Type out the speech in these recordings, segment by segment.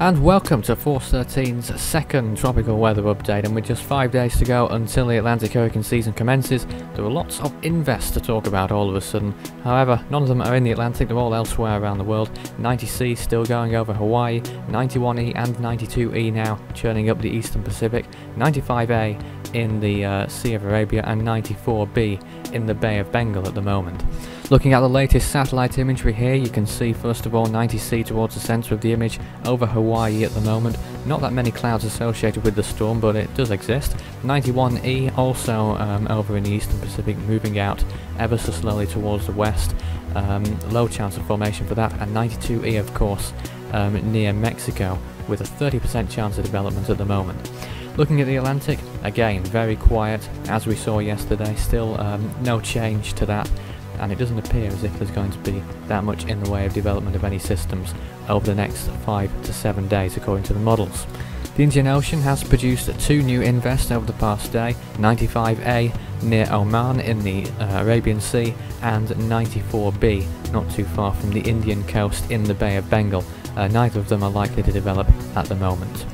And welcome to Force 13's second tropical weather update and with just 5 days to go until the Atlantic hurricane season commences, there are lots of invests to talk about all of a sudden. However, none of them are in the Atlantic, they're all elsewhere around the world. 90C still going over Hawaii, 91E and 92E now churning up the Eastern Pacific, 95A in the uh, Sea of Arabia and 94B in the Bay of Bengal at the moment. Looking at the latest satellite imagery here, you can see first of all 90C towards the centre of the image over Hawaii at the moment. Not that many clouds associated with the storm, but it does exist. 91E also um, over in the eastern Pacific, moving out ever so slowly towards the west. Um, low chance of formation for that, and 92E of course um, near Mexico with a 30% chance of development at the moment. Looking at the Atlantic, again very quiet as we saw yesterday, still um, no change to that and it doesn't appear as if there's going to be that much in the way of development of any systems over the next 5 to 7 days according to the models. The Indian Ocean has produced two new invests over the past day, 95A near Oman in the uh, Arabian Sea and 94B not too far from the Indian coast in the Bay of Bengal. Uh, neither of them are likely to develop at the moment.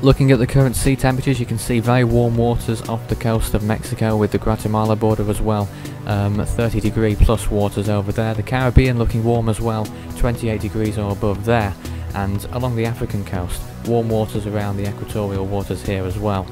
Looking at the current sea temperatures, you can see very warm waters off the coast of Mexico with the Guatemala border as well. Um, 30 degree plus waters over there. The Caribbean looking warm as well, 28 degrees or above there. And along the African coast, warm waters around the equatorial waters here as well.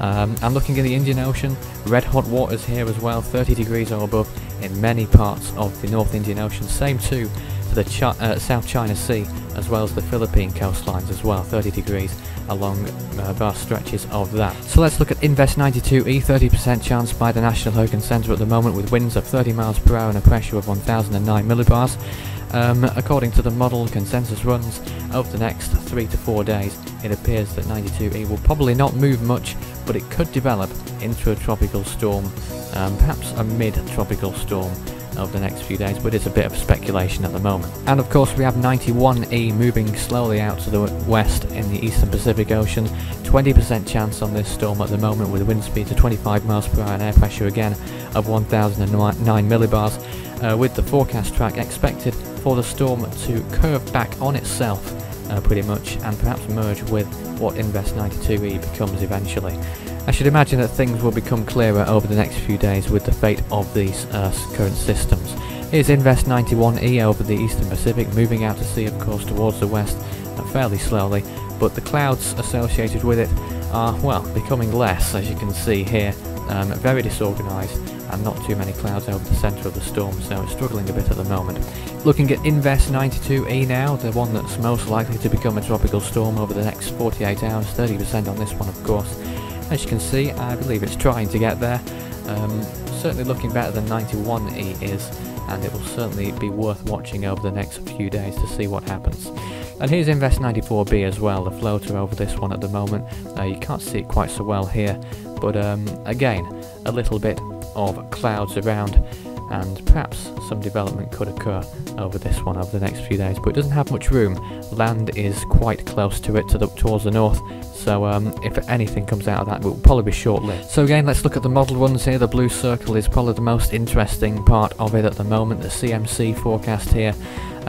Um, and looking at the Indian Ocean, red hot waters here as well, 30 degrees or above in many parts of the North Indian Ocean. Same too to the Ch uh, South China Sea as well as the Philippine coastlines as well, 30 degrees along uh, vast stretches of that. So let's look at Invest 92E, 30% chance by the National Hurricane Centre at the moment with winds of 30 miles per hour and a pressure of 1009 millibars. Um, according to the model consensus runs over the next 3 to 4 days, it appears that 92E will probably not move much, but it could develop into a tropical storm, um, perhaps a mid-tropical storm over the next few days, but it's a bit of speculation at the moment. And of course we have 91E moving slowly out to the west in the eastern Pacific Ocean. 20% chance on this storm at the moment with wind speeds of 25 miles per hour and air pressure again of 1009 millibars, uh, with the forecast track expected for the storm to curve back on itself uh, pretty much and perhaps merge with what Invest 92E becomes eventually. I should imagine that things will become clearer over the next few days with the fate of these uh, current systems. Here's Invest 91E over the eastern Pacific, moving out to sea of course towards the west uh, fairly slowly, but the clouds associated with it are, well, becoming less as you can see here, um, very disorganised and not too many clouds over the centre of the storm, so it's struggling a bit at the moment. Looking at Invest 92E now, the one that's most likely to become a tropical storm over the next 48 hours, 30% on this one of course. As you can see, I believe it's trying to get there. Um, certainly looking better than 91E is, and it will certainly be worth watching over the next few days to see what happens. And here's Invest 94B as well, the floater over this one at the moment. Uh, you can't see it quite so well here, but um, again, a little bit of clouds around and perhaps some development could occur over this one over the next few days but it doesn't have much room. Land is quite close to it to the, towards the north so um, if anything comes out of that it will probably be short-lived. So again let's look at the model ones here, the blue circle is probably the most interesting part of it at the moment, the CMC forecast here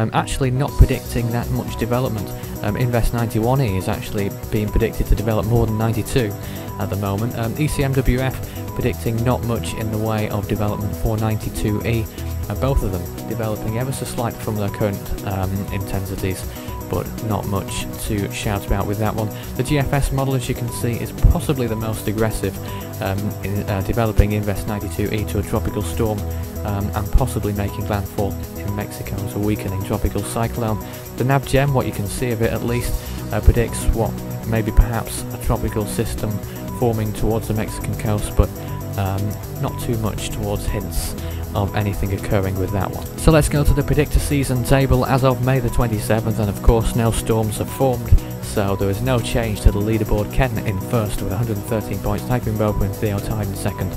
um, actually not predicting that much development. Um, Invest 91E is actually being predicted to develop more than 92 at the moment. Um, ECMWF predicting not much in the way of development for 92E, uh, both of them developing ever so slight from their current um, intensities but not much to shout about with that one. The GFS model, as you can see, is possibly the most aggressive um, in uh, developing Invest 92E to a tropical storm um, and possibly making landfall in Mexico a weakening tropical cyclone. The NavGem, what you can see of it at least, uh, predicts what maybe perhaps a tropical system forming towards the Mexican coast, but um, not too much towards hints of anything occurring with that one. So let's go to the predictor season table as of May the 27th and of course no storms have formed so there is no change to the leaderboard. Ken in first with 113 points, Typhoon Bobo and Theo tied in second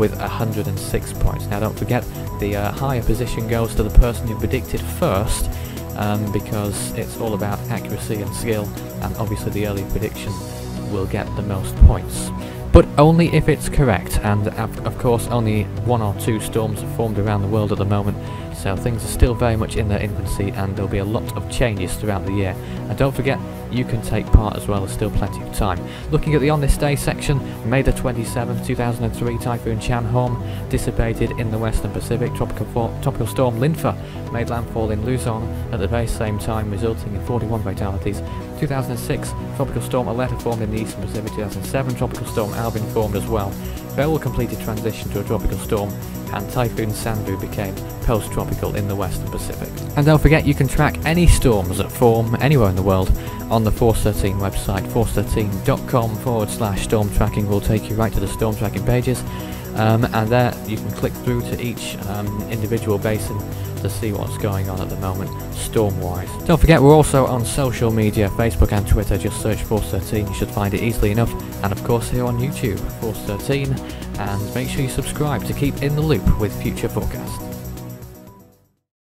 with 106 points. Now don't forget the uh, higher position goes to the person who predicted first um, because it's all about accuracy and skill and obviously the early prediction will get the most points but only if it's correct, and of course only one or two storms have formed around the world at the moment, so things are still very much in their infancy and there'll be a lot of changes throughout the year. And don't forget, you can take part as well, there's still plenty of time. Looking at the on this day section, May the 27th, 2003, Typhoon Chan-hom dissipated in the western Pacific. Tropical, tropical storm Linfa made landfall in Luzon at the very same time, resulting in 41 fatalities. 2006, Tropical Storm Aletta formed in the eastern Pacific. 2007, Tropical Storm Alvin formed as well. Beryl completed transition to a tropical storm and Typhoon Sanvu became post-tropical in the western Pacific. And don't forget you can track any storms that form anywhere in the world on the Force 13 website. Force13.com forward slash storm tracking will take you right to the storm tracking pages um, and there you can click through to each um, individual basin to see what's going on at the moment storm-wise. Don't forget we're also on social media, Facebook and Twitter, just search Force 13, you should find it easily enough, and of course here on YouTube, Force 13, and make sure you subscribe to keep in the loop with future forecasts.